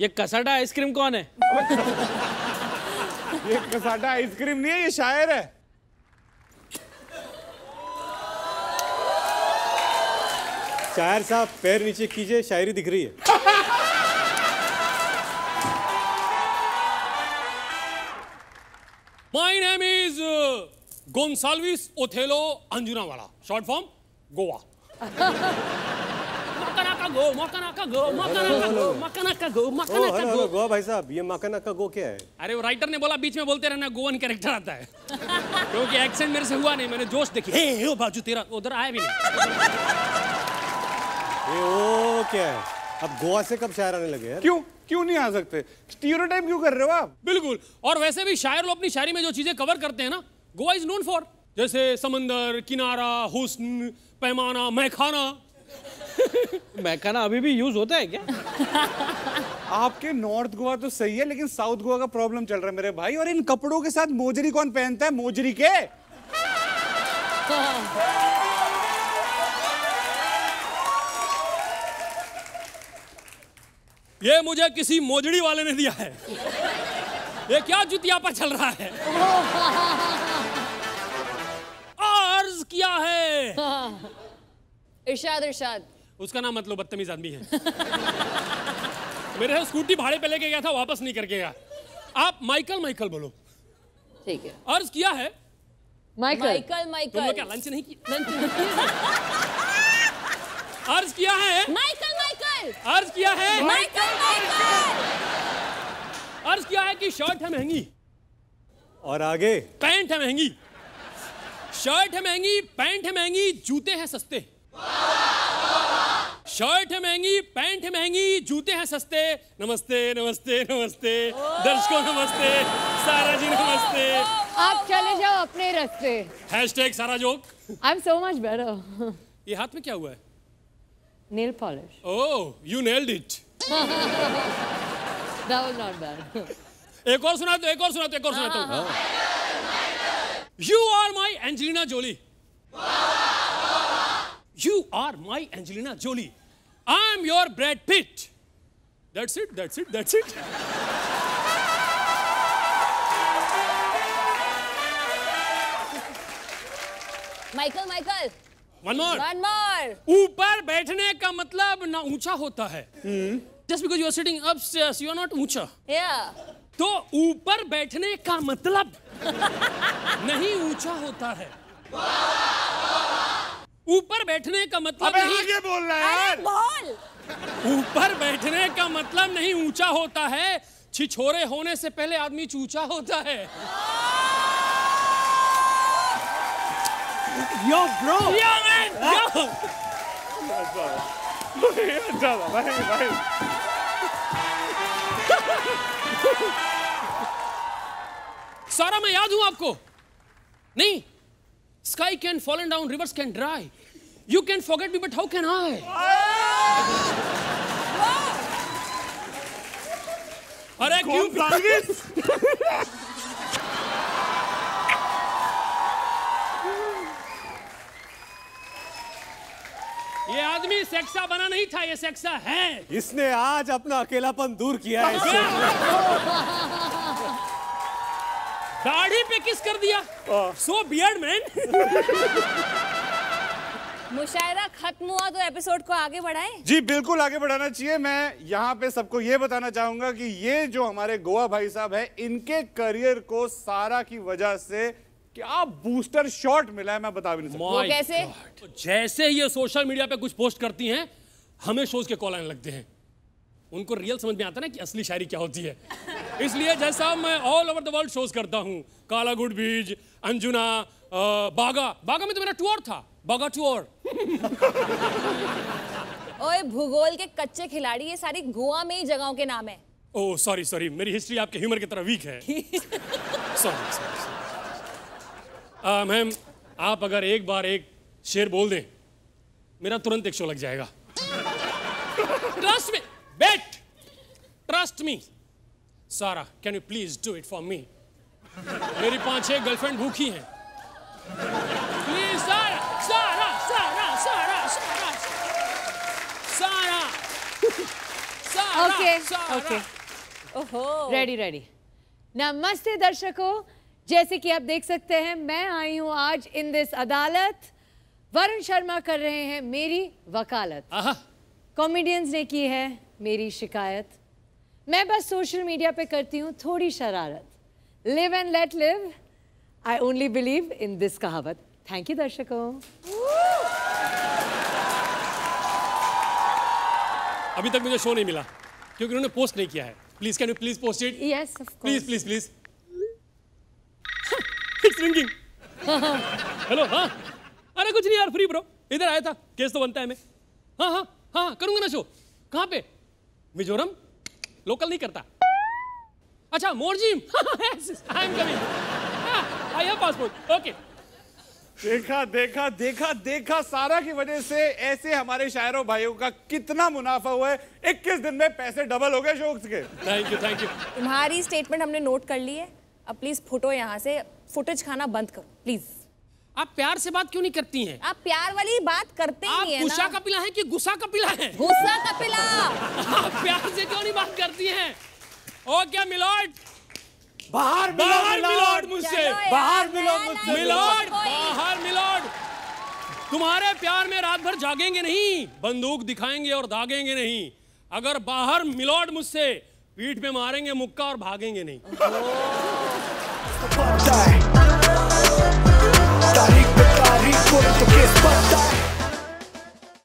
ये cassata ice cream कौन है ये कसाटा आइसक्रीम नहीं है ये शायर है शायर साहब पैर नीचे कीजिए शायरी दिख रही है My name is uh, Gonsalves Othello Anjunawala. Short form, Goa. Goa भाई साहब ये मकाना का गो क्या है अरे वो राइटर ने बोला बीच में बोलते रहना गोवन कैरेक्टर आता है। क्योंकि एक्सेंट मेरे से हुआ नहीं मैंने जोश देखी। हे हे, बाजू तेरा उधर आया भी नहीं। ये ओ क्या है? अब गोवा से कब शायर आने लगे यार क्यों? क्यों नहीं आ सकते? स्टीरियोटाइप क्यों कर रहे हो आप? बिल्कुल। और वैसे भी शायर लोग अपनी शायरी में जो चीज़ें कवर करते हैं ना गोवा इज़ नोन फॉर जैसे समंदर किनारा हुस्न पैमाना मैखाना। मैखाना अभी भी यूज़ होता है क्या? आपके नॉर्थ गोवा तो सही है लेकिन साउथ गोवा का प्रॉब्लम चल रहा है मेरे भाई और इन कपड़ों के साथ मोजरी कौन पहनता है? मोजरी के। ये मुझे किसी मोजड़ी वाले ने दिया है। ये क्या जुतिया पर चल रहा है? अर्ज़ किया है। इरशाद इरशाद। उसका नाम मतलब बदतमीज आदमी है। मेरे से स्कूटी भाड़े पे लेके गया था वापस नहीं करके गया। आप माइकल माइकल बोलो। ठीक है। अर्ज़ किया है? माइकल। माइकल लोग क्या माइकल लंच नहीं किया। अर्ज़ किया है? Michael Michael. अर्ज़ किया है? Michael Michael. अर्ज़ किया है कि शर्ट है महँगी। और आगे? पैंट है महँगी। शर्ट है महँगी पैंट है महँगी जूते हैं सस्ते। शर्ट है महँगी पैंट है महँगी जूते हैं सस्ते। नमस्ते नमस्ते नमस्ते। दर्शकों नमस्ते। सारा जी नमस्ते। आप चले जाओ अपने रास्ते। Hashtag Sara joke. I am so much better ये हाथ में क्या हुआ है? Nail polish oh you nailed it that was not bad एक और सुना दो एक और सुना दो एक और सुना दो। You are my Angelina Jolie you are my Angelina Jolie I am your Brad Pitt that's it that's it that's Michael Michael one more one more ऊपर बैठने का मतलब ना ऊँचा होता है। Just because you are sitting up you are not ऊँचा। या तो ऊपर बैठने का मतलब नहीं ऊँचा होता है। ऊपर बैठने का मतलब अबे नहीं। आगे बोल रहा है। यार बोल। ऊपर बैठने का मतलब नहीं ऊँचा होता है। छिछोरे होने से पहले आदमी चूचा होता है। यो ब्रो या मैन या भाई भाई सारा मैं याद हूँ आपको। नहीं sky can fallen down rivers can dry you can forget me but how can I अरे क्यों ये आदमी सेक्सा बना नहीं था ये सेक्सा है। इसने आज अपना अकेलापन दूर किया है। दाढ़ी पे किस कर दिया? सो बियर्ड मैन मुशायरा खत्म हुआ तो एपिसोड को आगे बढ़ाए। जी बिल्कुल आगे बढ़ाना चाहिए। मैं यहाँ पे सबको ये बताना चाहूँगा कि ये जो हमारे गोवा भाई साहब है इनके करियर को सारा की वजह से क्या बूस्टर शॉट मिला है मैं बता भी नहीं सकता। वो कैसे? तो जैसे ही ये सोशल मीडिया पे कुछ पोस्ट करती हैं हमें शोज़ के कॉल आने लगते हैं। उनको रियल समझ में आता ना कि असली शायरी क्या होती है। इसलिए जैसा मैं all over the world shows करता हूँ काला गुड बीज अंजुना बागा। बागा में तो मेरा टूर था। बागा टूर ओए भूगोल के कच्चे खिलाड़ी ये सारी गोवा में ही जगहों के नाम है। ओह सॉरी सॉरी मेरी हिस्ट्री आपके ह्यूमर की तरह वीक है। सॉरी सॉरी मैम आप अगर एक बार एक शेर बोल दें मेरा तुरंत एक शो लग जाएगा। Trust me bet trust me Sara can you please do it for me मेरी पाँच छह गर्लफ्रेंड भूखी हैं। प्लीज़ सारा सारा सारा Sara Sara Sara Sara okay. Okay ओहो। रेडी रेडी नमस्ते दर्शकों। जैसे कि आप देख सकते हैं मैं आई हूँ आज इन दिस अदालत। वरुण शर्मा कर रहे हैं मेरी वकालत। कॉमेडियंस ने की है मेरी शिकायत। मैं बस सोशल मीडिया पे करती हूँ थोड़ी शरारत। Live and let live I only believe in this कहावत। थैंक यू दर्शकों। अभी तक मुझे शो नहीं मिला। क्योंकि उन्होंने पोस्ट नहीं किया है। Please can you please post it yes please please please it's ringing hello हाँ? अरे कुछ नहीं यार फ्री ब्रो इधर आया था। केस तो बनता है मैं हाँ हाँ हाँ करूँगा ना शो कहाँ पे? मिजोरम? लोकल नहीं करता। अच्छा Morjim I am coming I have passport okay देखा देखा देखा देखा सारा की वजह से ऐसे हमारे शायरों भाइयों का कितना मुनाफा हुआ है। 21 दिन में पैसे डबल हो गए शोक्स के। थैंक यू थैंक यू तुम्हारी स्टेटमेंट हमने नोट कर ली है। अब प्लीज़ फुटो यहाँ से फुटेज खाना बंद करो प्लीज़ आप प्यार से बात क्यों नहीं करती हैं? आप प्यार वाली बात करते ही आप नहीं है गुस्सा ना। कपिला है कि गुस्सा कपिला है? गुस्सा कपिला आप प्यार से क्यों नहीं बात करती हैं? ओ क्या मिलोड बाहर बाहर मिलोड मुझसे। बाहर मिलो नया मुझसे, मिलोड बाहर मिलोड। तुम्हारे प्यार में रात भर जागेंगे नहीं बंदूक दिखाएँगे और दागेंगे नहीं। अगर बाहर मिलोड मुझसे पीठ में मारेंगे मुक्का और भागेंगे नहीं। तारीख पे तारीख तो केस बनता है।